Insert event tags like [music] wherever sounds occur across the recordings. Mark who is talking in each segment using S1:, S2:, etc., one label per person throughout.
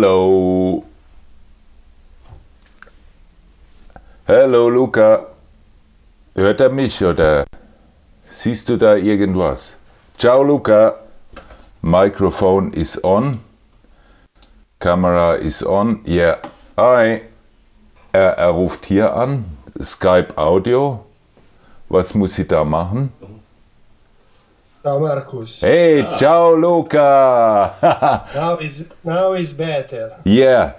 S1: Hallo. Hallo Luca. Hört er mich oder siehst du da irgendwas? Ciao Luca. Microphone is on. Camera is on. Yeah. Hi. Er, er ruft hier an. Skype Audio. Was muss ich da machen?
S2: Ciao Marcus.
S1: Hey, ciao Luca. [laughs]
S2: now it's now it's better.
S1: yeah.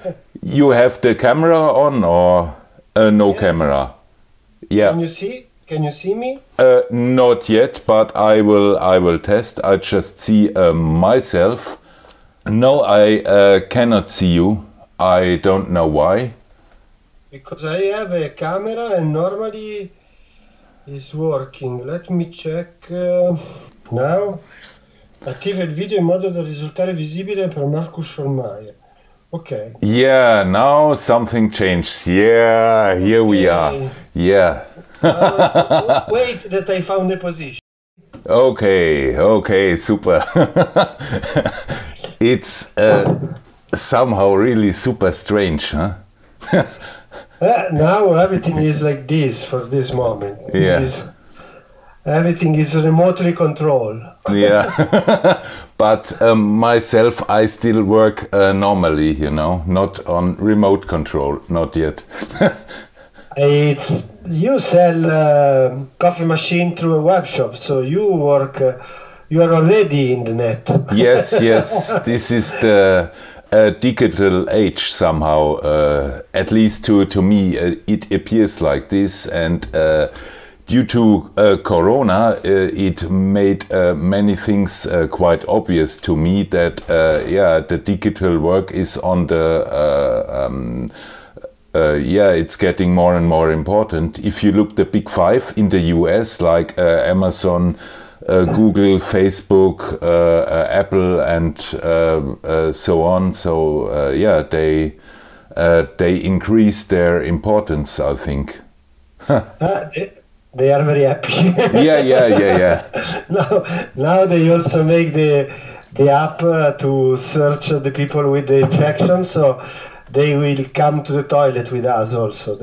S1: You have the camera on or uh, no
S2: Yes.
S1: camera? Yeah.
S2: Can you see? Can you see me?
S1: Uh, not yet, but I will. I will test. I just see uh, myself. No, I uh, cannot see you. I don't know why.
S2: Because I have a camera and normally it's working. Let me check uh, now. Attiva il video in modo da risultare visibile per Marcus Schulmeier. Ok.
S1: Yeah, now something changed. Yeah, here we are. Yeah. [laughs]
S2: Uh, wait that I found a position.
S1: Okay, okay, super. [laughs] it's uh, somehow really super strange, huh?
S2: Uh, [laughs] now everything is like this for this moment.
S1: Yeah.
S2: Everything is remotely controlled.
S1: yeah [laughs] but um, myself i still work uh, normally you know not on remote control not yet [laughs]
S2: It's you sell uh, coffee machine through a web shop, so you work. Uh, you are already in the net. [laughs]
S1: yes yes this is the uh, digital age somehow uh, at least to to me uh, it appears like this and uh, due to uh, corona uh, it made uh, many things uh, quite obvious to me that uh, yeah the digital work is on the uh, um, yeah, it's getting more and more important. If you look the big five in the US, like Amazon, Google, Facebook, Apple, and so on, so yeah, they they increase their importance. I think. [laughs]
S2: Uh, they, are very happy.
S1: Yeah, yeah, yeah, yeah. [laughs]
S2: now, now they also make the the app uh, to search the people with the infection, so they will come to the toilet with us also. [laughs]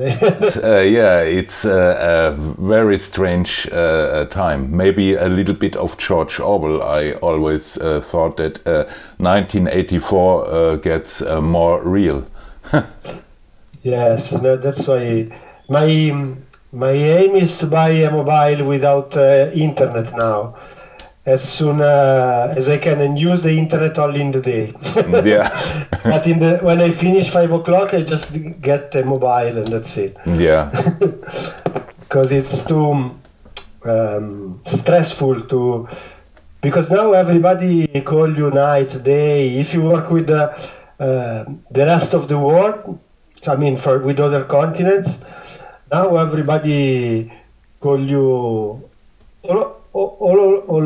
S1: Uh, yeah, it's uh, a very strange uh, time. Maybe a little bit of George Orwell. I always uh, thought that uh, 1984 uh, gets uh, more real. [laughs]
S2: Yes, no, that's why my my aim is to buy a mobile without uh, internet now, as soon uh, as I can, and use the internet only in the day. [laughs]
S1: yeah,
S2: but in the when I finish five o'clock, I just get a mobile and that's it,
S1: yeah, [laughs]
S2: because it's too um, stressful to. Because now everybody call you night, day. If you work with the uh, the rest of the world, I mean, for with other continents, now everybody call you all, all, all, all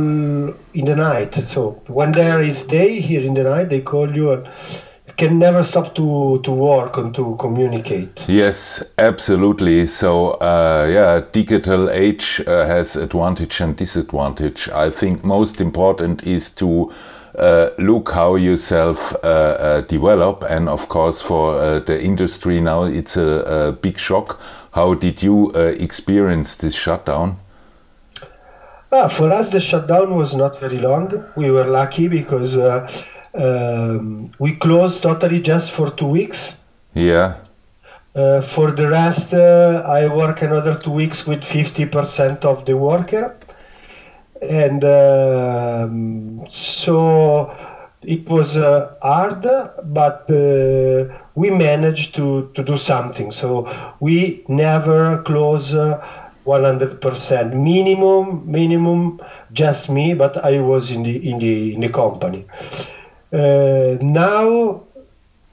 S2: in the night. So when there is day here in the night, they call you and can never stop to, to work and to communicate.
S1: yes, absolutely. So uh, yeah, digital age uh, has advantage and disadvantage. I think most important is to uh, look how yourself uh, uh, develop, and of course for uh, the industry now, it's a, a big shock. How did you uh, experience this shutdown?
S2: Ah, for us, the shutdown was not very long. We were lucky because uh, um, we closed totally just for two weeks.
S1: Yeah,
S2: Uh, for the rest, uh, I work another two weeks with 50% of the worker. And um, so it was uh, hard, but uh, we managed to, to do something. So we never close uh, 100%. Minimum, minimum, just me, but I was in the, in the, in the company. Uh, now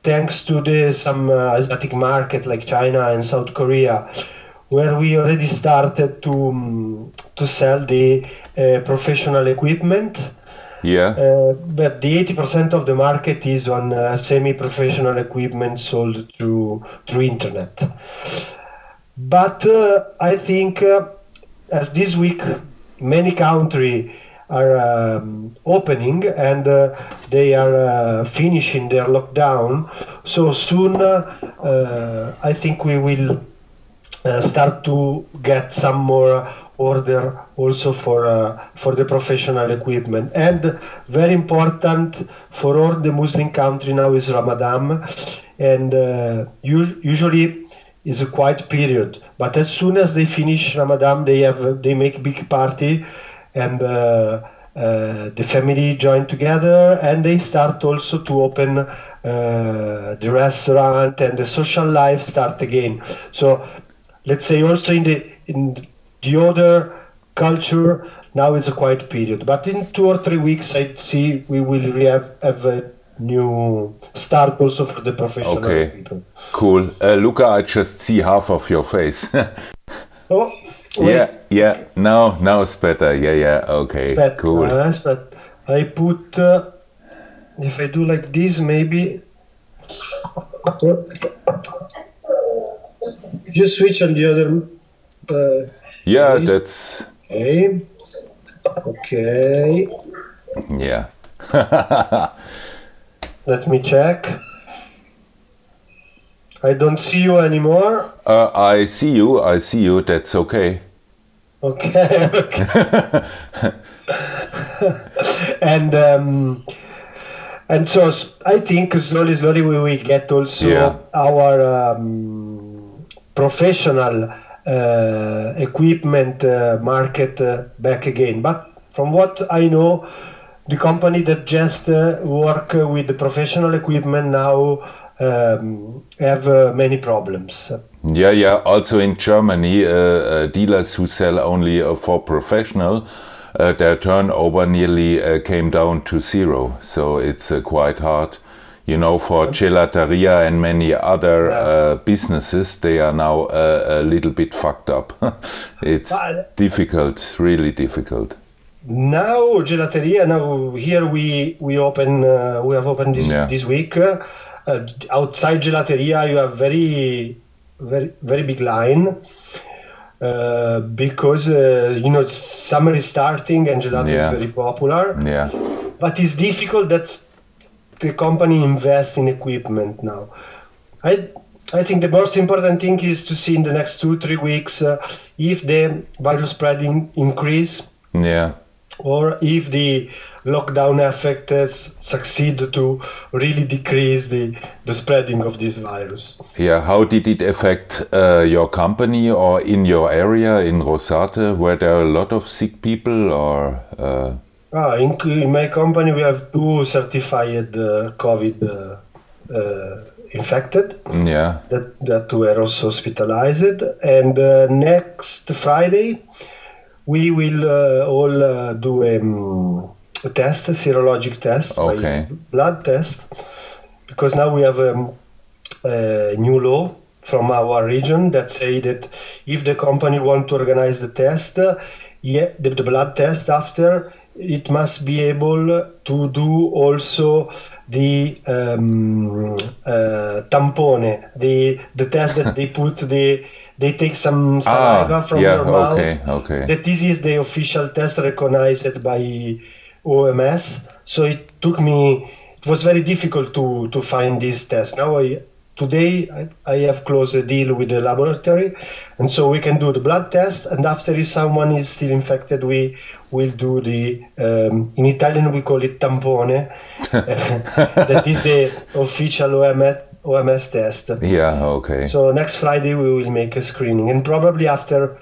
S2: thanks to the some uh, asiatic market like China and South Korea, where we already started to um, to sell the uh, professional equipment.
S1: yeah,
S2: Uh, but the 80% of the market is on uh, semi-professional equipment sold through through internet. But uh, I think uh, as this week many country are um, opening and uh, they are uh, finishing their lockdown. So soon, uh, I think we will start to get some more order also for uh, for the professional equipment. And very important for all the Muslim country now is Ramadan, and uh, usually is a quiet period. But as soon as they finish Ramadan, they have they make big party, and uh, uh, the family join together, and they start also to open uh, the restaurant and the social life start again. So let's say also in the in the other culture now it's a quiet period. But in two or three weeks, I see we will have, have a new start also for the professional
S1: okay.
S2: people.
S1: Cool. Uh, Luca, I just see half of your face. [laughs]
S2: oh,
S1: yeah, yeah. Now, now it's better. Yeah, yeah. Okay,
S2: better,
S1: cool.
S2: Yes, but I put, uh, if I do like this, maybe. Just switch on the other. Uh,
S1: yeah, that's.
S2: Okay. Okay.
S1: Yeah. [laughs]
S2: Let me check. I don't see you anymore.
S1: Uh, I see you. I see you. That's okay.
S2: Okay. [laughs] okay. [laughs] and um, and so I think slowly, slowly we will get also
S1: Yeah.
S2: our um, professional uh, equipment uh, market uh, back again. But from what I know, the company that just uh, work with the professional equipment now um, have uh, many problems.
S1: Yeah, yeah. Also in Germany, uh, dealers who sell only for professional, their turnover nearly came down to zero. So it's quite hard. You know, for gelateria and many other uh, businesses, they are now uh, a little bit fucked up. [laughs] it's
S2: But-
S1: difficult, really difficult.
S2: Now gelateria. Now here we we open uh, we have opened this
S1: Yeah.
S2: this week. Uh, uh, outside gelateria, you have very very very big line uh, because uh, you know summer is starting and gelato
S1: Yeah.
S2: is very popular.
S1: Yeah,
S2: But it's difficult that the company invest in equipment now. I I think the most important thing is to see in the next two three weeks uh, if the virus spreading increase
S1: yeah.
S2: or if the lockdown effect has succeed to really decrease the, the spreading of this virus.
S1: Yeah, how did it affect uh, your company or in your area in Rosate? Were there are a lot of sick people or? Uh,
S2: Ah, in, in my company, we have two certified uh, COVID uh, uh, infected
S1: yeah,
S2: that, that were also hospitalized. And uh, next Friday, we will uh, all uh, do um, a test, a serologic test,
S1: Okay.
S2: blood test, because now we have um, a new law from our region that say that if the company want to organize the test, yeah, the, the blood test after, it must be able to do also the um, uh, tampone, the the test that they put [laughs] the they take some saliva
S1: Ah,
S2: from
S1: yeah,
S2: your mouth.
S1: okay, okay.
S2: That this is the official test recognized by OMS. So it took me. It was very difficult to to find this test. Now I today I, I have closed a deal with the laboratory, and so we can do the blood test. And after if someone is still infected, we will do the um, in Italian we call it tampone. [laughs] [laughs] that is the official OMS OMS test.
S1: yeah, okay.
S2: So next Friday we will make a screening, and probably after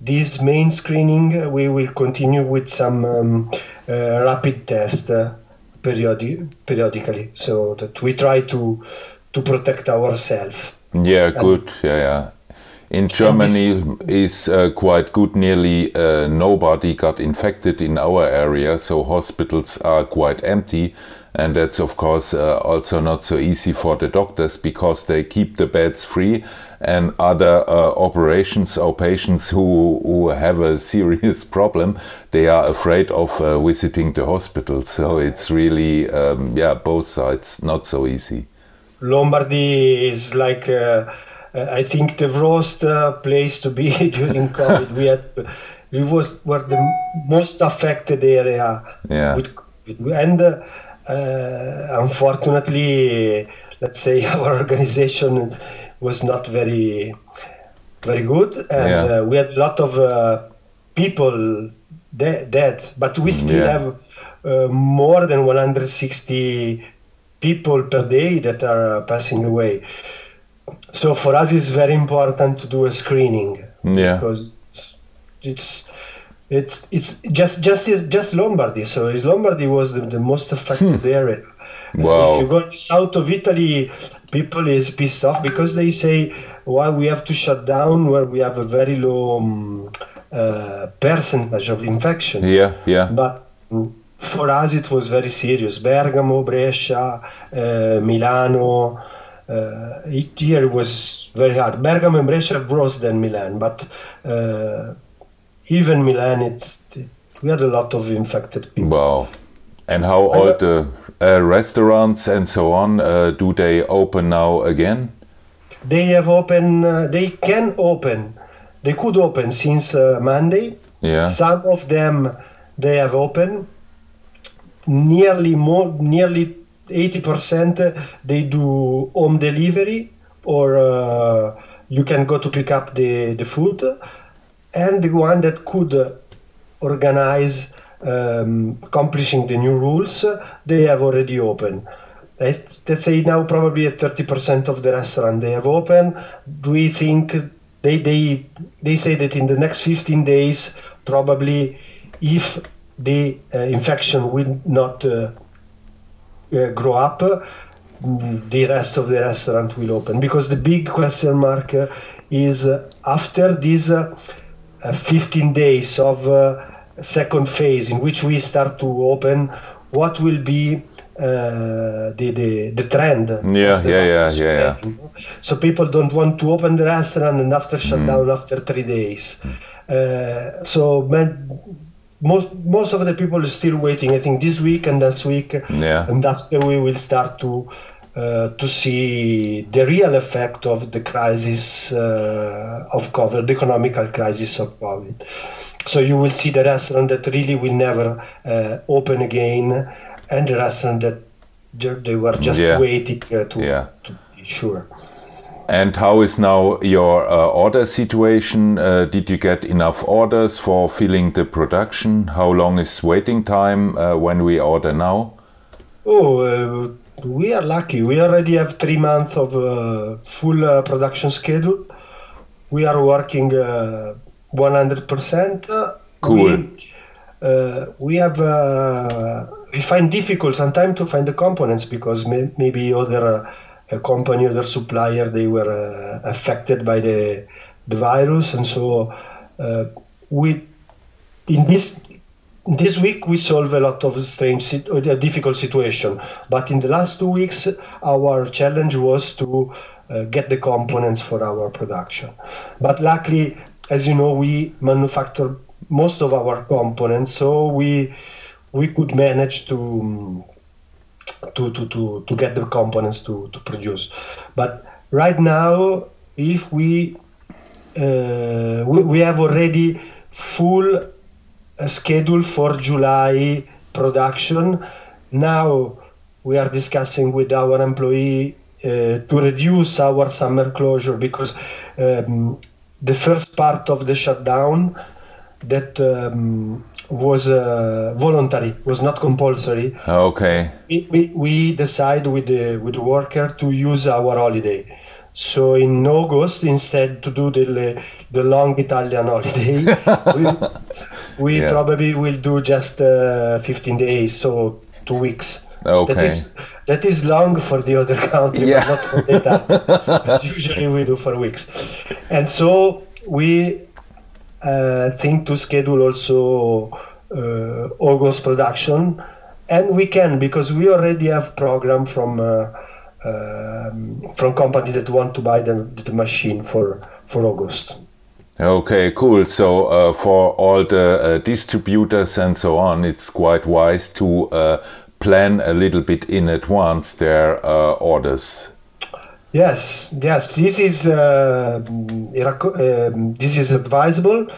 S2: this main screening, we will continue with some um, uh, rapid test uh, periodi- periodically, so that we try to to protect ourselves.
S1: Yeah, good. Yeah, yeah. In Germany is uh, quite good. Nearly uh, nobody got infected in our area, so hospitals are quite empty, and that's of course uh, also not so easy for the doctors because they keep the beds free, and other uh, operations or patients who who have a [laughs] serious problem, they are afraid of uh, visiting the hospital. So it's really um, yeah, both sides not so easy.
S2: Lombardy is like. Uh, I think the worst uh, place to be [laughs] during COVID. we had it was were the most affected area
S1: Yeah.
S2: with COVID. and uh, uh, unfortunately let's say [laughs] our organization was not very very good and
S1: Yeah.
S2: uh, we had a lot of uh, people de- dead but we still
S1: Yeah.
S2: have uh, more than 160 people per day that are passing away so for us it's very important to do a screening
S1: Yeah.
S2: because it's it's it's just just just Lombardy. So is Lombardy was the, the most affected area. Uh,
S1: Wow.
S2: If you go south of Italy, people is pissed off because they say why we have to shut down where we have a very low um, uh, percentage of infection.
S1: Yeah. Yeah.
S2: But mm, for us, it was very serious. Bergamo, Brescia, uh, Milano. Uh, it here was very hard. Bergamo and Brescia worse than Milan, but uh, even Milan, it's we had a lot of infected people.
S1: Wow. And how all the uh, restaurants and so on uh, do they open now again?
S2: They have open. Uh, they can open. They could open since uh, Monday.
S1: Yeah.
S2: Some of them they have open. Nearly more, nearly eighty percent they do home delivery, or uh, you can go to pick up the the food. And the one that could organize um, accomplishing the new rules, they have already open. Let's say now probably at 30% of the restaurant they have open. We think they they they say that in the next 15 days probably if the uh, infection will not uh, uh, grow up mm, the rest of the restaurant will open because the big question mark is after these uh, uh, 15 days of uh, second phase in which we start to open what will be uh, the, the the trend
S1: Yeah, yeah, yeah, yeah, yeah.
S2: so people don't want to open the restaurant and after shutdown
S1: Mm.
S2: after three days uh, so man, most most of the people are still waiting i think this week and next week
S1: Yeah.
S2: and that's the way we'll start to uh, to see the real effect of the crisis uh, of COVID, the economical crisis of COVID. So you will see the restaurant that really will never uh, open again, and the restaurant that they were just
S1: Yeah.
S2: waiting uh, to,
S1: Yeah.
S2: to be sure.
S1: And how is now your uh, order situation? Uh, did you get enough orders for filling the production? How long is waiting time uh, when we order now?
S2: Oh, uh, we are lucky. We already have three months of uh, full uh, production schedule. We are working uh, 100%. Uh,
S1: Cool.
S2: We, uh, we have uh, we find difficult sometimes to find the components because may, maybe other uh, company, other supplier, they were uh, affected by the the virus, and so uh, we in this this week we solve a lot of strange uh, difficult situation. But in the last two weeks our challenge was to uh, get the components for our production. But luckily as you know we manufacture most of our components so we we could manage to um, to, to, to, to get the components to, to produce but right now if we uh, we, we have already full uh, schedule for July production. Now we are discussing with our employee uh, to reduce our summer closure because um, the first part of the shutdown that um, was uh, voluntary, was not compulsory.
S1: Okay.
S2: We, we, we decide with the with the worker to use our holiday. So in August, instead to do the the long Italian [laughs] holiday, we, we
S1: Yeah.
S2: probably will do just uh, 15 days, so two weeks.
S1: Okay.
S2: That is that is long for the other [laughs] country,
S1: Yeah.
S2: but not for Italy. Usually we do for weeks, and so we uh, think to schedule also uh, August production, and we can because we already have program from uh, um, from company that want to buy the, the machine for for August.
S1: Okay, cool. So uh, for all the uh, distributors and so on, it's quite wise to uh, plan a little bit in advance their orders.
S2: Yes, yes, this is uh, um, this is advisable.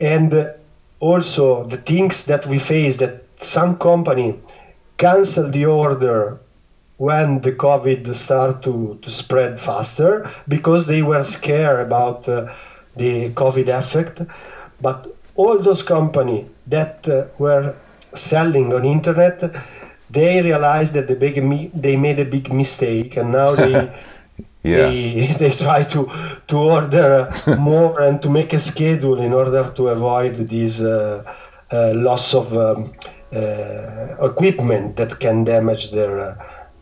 S2: and also the things that we face that some company cancel the order when the COVID started to, to spread faster because they were scared about uh, the COVID effect. But all those companies that uh, were selling on internet, they realized that the big they made a big mistake, and now they [laughs] yeah. they, [laughs] they try to to order [laughs] more and to make a schedule in order to avoid this uh, uh, loss of um, uh, equipment that can damage their. Uh,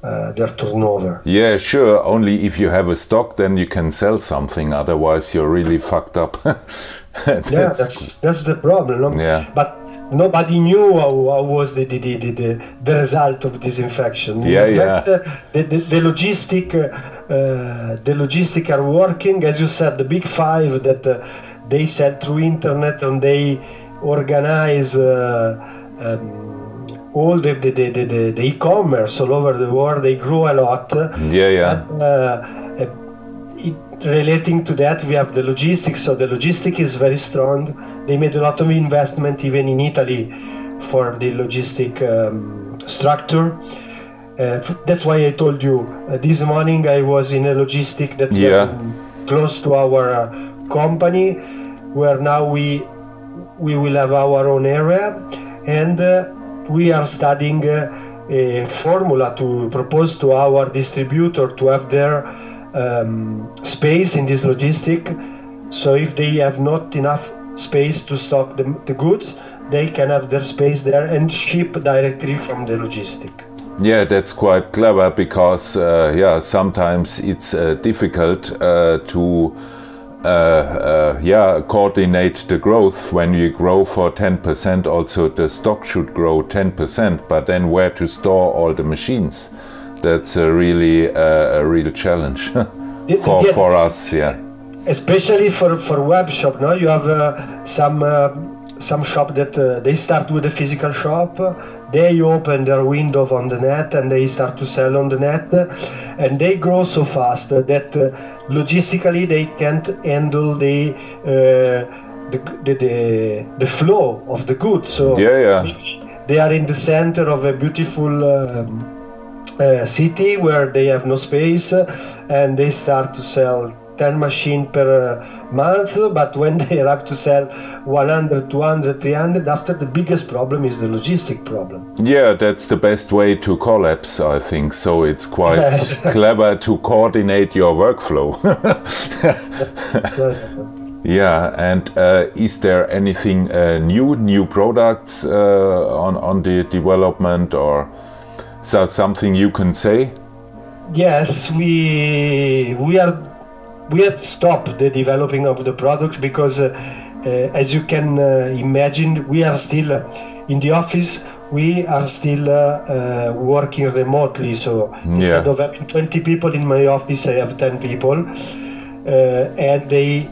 S2: uh, their turnover.
S1: Yeah, sure. Only if you have a stock, then you can sell something. Otherwise, you're really fucked up.
S2: that's, yeah, that's that's the problem. No?
S1: Yeah.
S2: But nobody knew how, how was the, the, the, the, the result of this infection.
S1: Yeah, In
S2: fact, yeah. Uh, the, the, the logistic uh, the logistic are working. As you said, the big five that uh, they sell through internet and they organize. Uh, um, all the the, the, the, the e-commerce all over the world they grew a lot
S1: yeah yeah and, uh,
S2: relating to that we have the logistics. So the logistic is very strong. They made a lot of investment even in italy for the logistic um, structure. Uh, that's why i told you uh, this morning i was in a logistic that
S1: yeah.
S2: close to our uh, company where now we we will have our own area. And uh, we are studying a formula to propose to our distributor to have their um, space in this logistic. So if they have not enough space to stock the, the goods, they can have their space there and ship directly from the logistic.
S1: Yeah, that's quite clever because uh, yeah, sometimes it's uh, difficult uh, to uh, uh, yeah, coordinate the growth. When you grow for 10%, also the stock should grow 10%, but then where to store all the machines? That's a really uh, a real challenge [laughs] for, yeah, for us, yeah.
S2: Especially for, for web shop, no? You have uh, some uh, some shop that uh, they start with a physical shop they open their window on the net and they start to sell on the net and they grow so fast that uh, logistically they can't handle the, uh, the, the, the, the flow of the goods so
S1: yeah, yeah.
S2: they are in the center of a beautiful um, uh, city where they have no space and they start to sell 10 machine per uh, month [laughs] but when they have to sell 100 200 300 after the biggest problem is the logistic problem.
S1: Yeah that's the best way to collapse i think. So it's quite [laughs] clever to coordinate your workflow. [laughs] Yeah and uh, is there anything uh, new new products uh, on on the development or is that something you can say
S2: yes we we are we had to stop the developing of the product because, uh, uh, as you can uh, imagine, we are still in the office. We are still working remotely. So instead of having 20 people in my office, I have 10 people, and they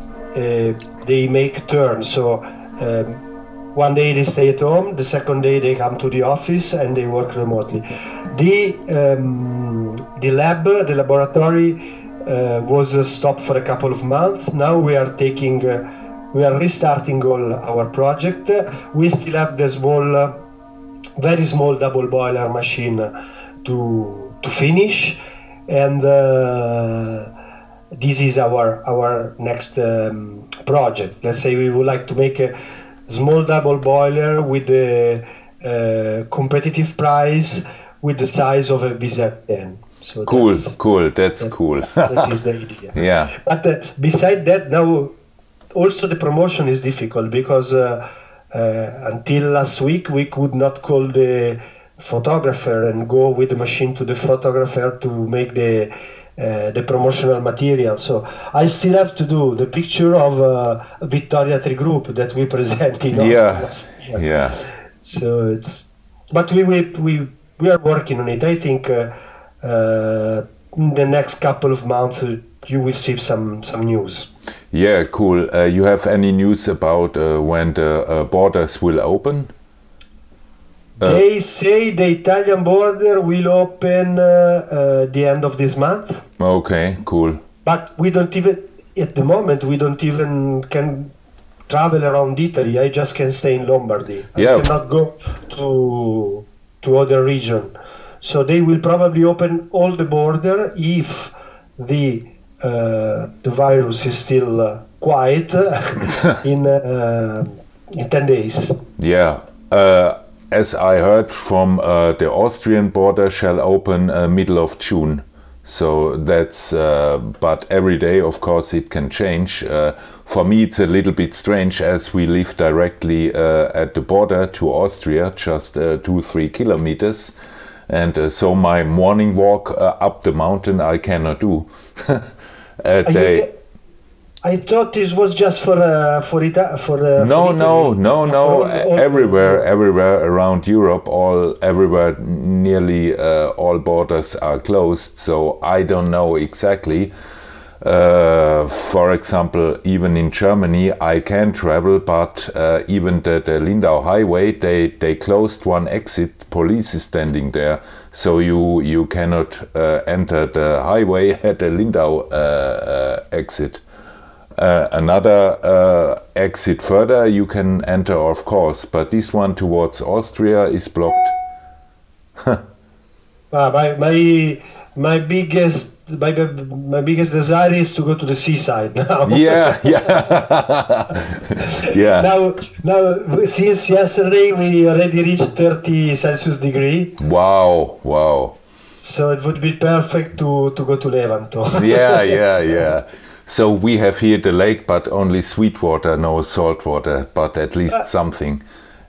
S2: they make turns. So. Um, one day they stay at home the second day they come to the office and they work remotely the um, the lab the laboratory uh, was stopped for a couple of months. Now we are taking, uh, we are restarting all our project. We still have the small, uh, very small double boiler machine to to finish, and this is our our next um, project. Let's say we would like to make a small double boiler with a uh, competitive price with the size of a BZ10.
S1: So cool, that's, cool. That's that, cool.
S2: that is the [laughs] idea.
S1: Yeah.
S2: But uh, beside that, now also the promotion is difficult because uh, uh, until last week we could not call the photographer and go with the machine to the photographer to make the uh, the promotional material. So I still have to do the picture of uh, Victoria Tree Group that we [laughs] presented
S1: yeah. last year. Yeah.
S2: So it's, but we we we, we are working on it. I think uh, uh, in the next couple of months you will see some some news.
S1: Yeah, cool. Uh, you have any news about uh, when the uh, borders will open?
S2: Uh, they say the Italian border will open uh, the end of this month.
S1: Okay, cool.
S2: But we don't even at the moment we don't even can travel around Italy. I just can stay in Lombardy.
S1: Yeah.
S2: I cannot go to to other region. So they will probably open all the border if the uh, the virus is still uh, quiet [laughs] [laughs] in uh, in ten days.
S1: Yeah. As I heard from uh, the Austrian border shall open uh, middle of June. So that's, uh, but every day, of course, it can change. Uh, for me, it's a little bit strange as we live directly uh, at the border to Austria, just uh, two, three kilometers. And uh, so my morning walk uh, up the mountain I cannot do. [laughs]
S2: you-
S1: they,
S2: I thought this was just for uh, for Ita- for uh,
S1: no,
S2: for
S1: no, no, no.
S2: all- all-
S1: everywhere, everywhere around Europe, all everywhere, nearly uh, all borders are closed. So I don't know exactly. Uh, for example, even in Germany, I can travel, but uh, even the, the Lindau Highway, they they closed one exit. Police is standing there, so you you cannot uh, enter the highway at [laughs] the Lindau uh, exit. Uh, another uh, exit further you can enter, of course, but this one towards Austria is blocked. [laughs]
S2: Ah, my my my biggest my, my biggest desire is to go to the seaside now. [laughs]
S1: Yeah, yeah, [laughs] yeah.
S2: now now since yesterday we already reached 30 Celsius degree,
S1: Wow, wow.
S2: so it would be perfect to to go to Levanto.
S1: Yeah, yeah, yeah. So we have here the lake, but only sweet water, no salt water, but at least something.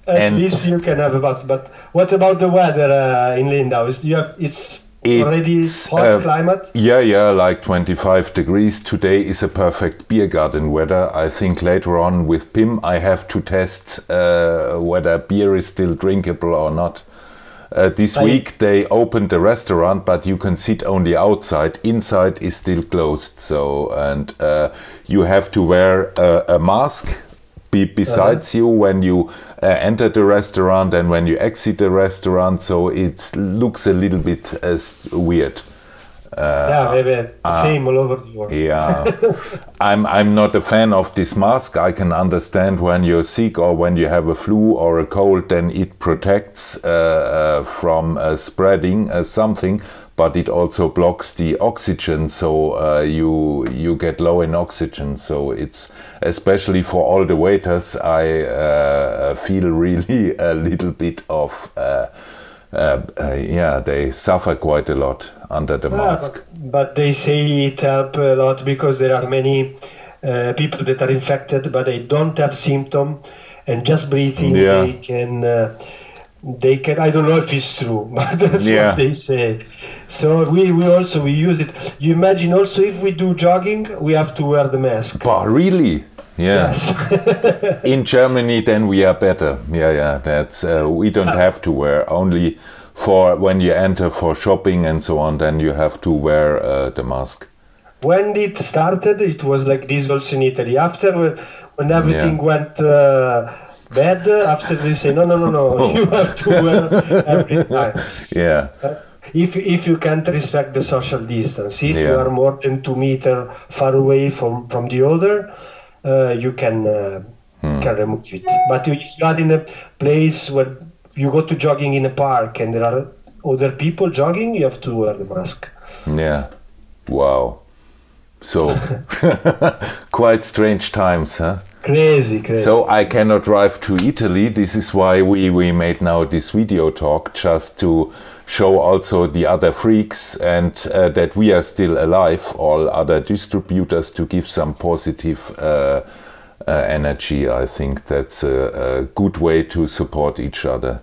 S2: At
S1: and-
S2: least you can have a bath. But what about the weather uh, in Lindau? Is you have it's, already hot
S1: uh,
S2: climate?
S1: Yeah, yeah, like 25 degrees. Today is a perfect beer garden weather. I think later on with Pim, I have to test uh, whether beer is still drinkable or not. Uh, this
S2: I-
S1: week they opened the restaurant, but you can sit only outside. Inside is still closed. So, and uh, you have to wear a, a mask be besides you when you uh, enter the restaurant and when you exit the restaurant. So it looks a little bit as weird.
S2: Yeah, maybe it's
S1: uh,
S2: same all over the world.
S1: Yeah, [laughs] I'm I'm not a fan of this mask. I can understand when you're sick or when you have a flu or a cold, then it protects uh, uh, from uh, spreading uh, something, but it also blocks the oxygen, so uh, you you get low in oxygen. So it's especially for all the waiters, I uh, feel [laughs] really a little bit of. Uh, uh, yeah, they suffer quite a lot under the
S2: Yeah,
S1: mask.
S2: but, but they say it help a lot because there are many uh, people that are infected but they don't have symptom and just breathing
S1: Yeah.
S2: they can uh, they can i don't know if it's true [laughs] but that's
S1: Yeah.
S2: what they say so we, we also we use it you imagine also if we do jogging we have to wear the mask
S1: But really, yeah.
S2: yes [laughs]
S1: In Germany, then we are better. Yeah, yeah. That's uh, we don't have to wear only for when you enter for shopping and so on. Then you have to wear uh, the mask.
S2: when it started, it was like this also in Italy. After, when, everything
S1: Yeah.
S2: went uh, bad, after they say, no, no, no, no, [laughs] you have to wear every time. [laughs]
S1: Yeah,
S2: If, if you can't respect the social distance, if you are more than two meter far away from, from the other, uh, you can uh,
S1: Hmm.
S2: can remove it. But if you are in a place where you go to jogging in a park and there are other people jogging, you have to wear the mask.
S1: yeah. Wow. So [laughs] quite strange times, huh?
S2: Crazy, crazy.
S1: So I cannot drive to Italy. This is why we, we made now this video talk just to show also the other freaks and uh, that we are still alive, all other distributors to give some positive uh, uh, energy. I think that's a, a good way to support each other.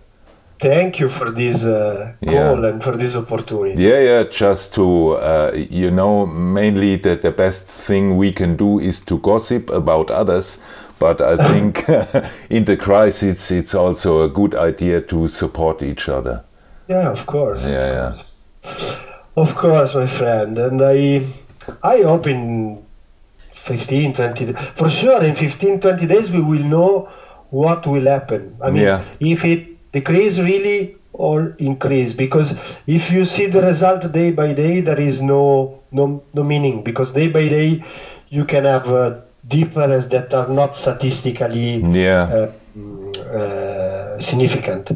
S2: Thank you for this uh,
S1: Yeah.
S2: call and for this opportunity.
S1: Yeah, yeah, just to, uh, you know, mainly that the best thing we can do is to gossip about others. But I [laughs] think [laughs] in the crisis, it's also a good idea to support each other.
S2: Yeah, of course.
S1: Yeah,
S2: of
S1: yeah.
S2: course. Of course, my friend. And I I hope in 15, 20 for sure in 15, 20 days we will know what will happen. I mean,
S1: Yeah.
S2: if it decrease really or increase because if you see the result day by day there is no no no meaning because day by day you can have uh, difference that are not statistically
S1: Yeah.
S2: uh, uh, significant.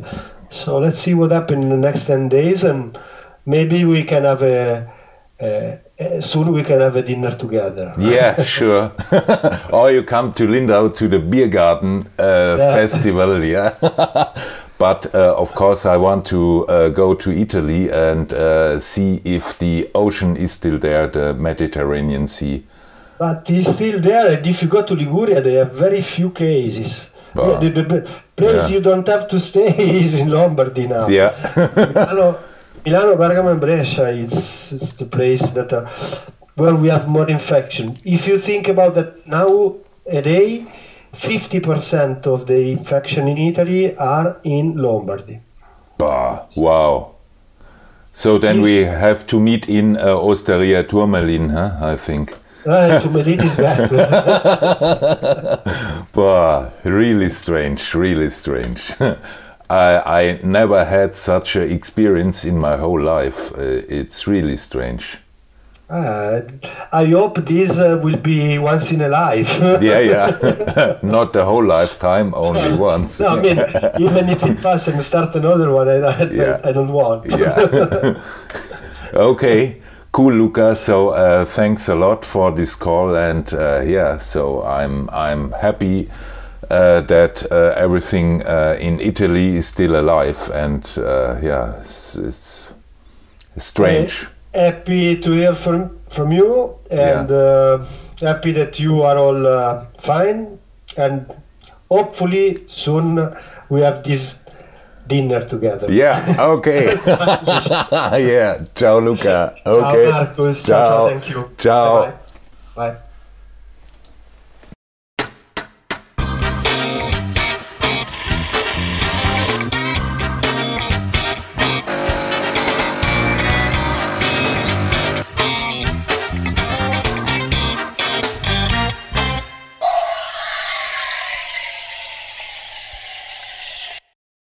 S2: So let's see what happens in the next 10 days and maybe we can have a, a, soon we can have a dinner together.
S1: Yeah, [laughs] sure. [laughs] or you come to Lindau to the beer garden uh, festival, yeah. [laughs] but uh, of course, I want to uh, go to Italy and uh, see if the ocean is still there, the Mediterranean Sea.
S2: But it's still there. And if you go to Liguria, there are very few cases.
S1: Wow.
S2: The, the, the place
S1: Yeah.
S2: you don't have to stay [laughs] is in Lombardy now.
S1: Yeah. [laughs]
S2: Milano, Milano, Bergamo, and Brescia. It's, it's the place that are where we have more infection. If you think about that now a day, 50% of the infection in Italy are in Lombardy.
S1: Bah, wow. So then we have to meet in uh, Osteria Tourmalin, huh? I think.
S2: Tumelit is better. [laughs] [laughs]
S1: Bah, really strange, really strange. [laughs] I, I never had such an experience in my whole life. Uh, it's really strange.
S2: Ah, I hope this uh, will be once in a life. [laughs]
S1: Yeah, yeah. [laughs] Not the whole lifetime, only once.
S2: No, I mean, [laughs] even if it passes and start another one, I, I,
S1: Yeah.
S2: I don't want.
S1: yeah. okay. Cool, Luca. So uh, thanks a lot for this call, and uh, yeah, so I'm I'm happy uh, that uh, everything uh, in Italy is still alive, and uh, yeah, it's, it's strange.
S2: Happy to hear from from you, and
S1: Yeah.
S2: uh, happy that you are all uh, fine, and hopefully soon we have this dinner together.
S1: Yeah. Okay. [laughs] yeah. Ciao, Luca.
S2: Ciao
S1: Okay.
S2: Marcus. Ciao, ciao,
S1: Ciao.
S2: thank you.
S1: Ciao.
S2: Bye. Bye.